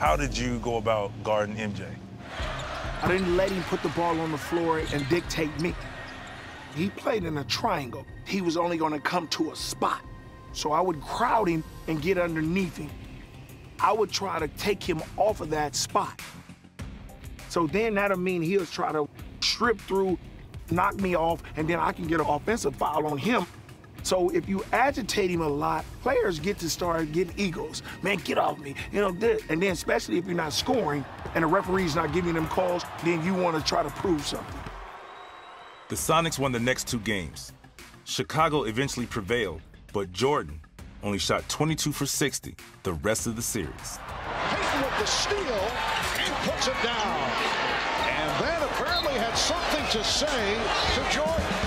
How did you go about guarding MJ? I didn't let him put the ball on the floor and dictate me. He played in a triangle. He was only going to come to a spot. So I would crowd him and get underneath him. I would try to take him off of that spot. So then that'll mean he'll try to strip through, knock me off, and then I can get an offensive foul on him. So if you agitate him a lot, players get to start getting egos. Man, get off me. You know, this. and then especially if you're not scoring and the referee's not giving them calls, then you want to try to prove something. The Sonics won the next two games. Chicago eventually prevailed, but Jordan only shot 22 for 60 the rest of the series. Payton with the steal and puts it down. And that apparently had something to say to Jordan.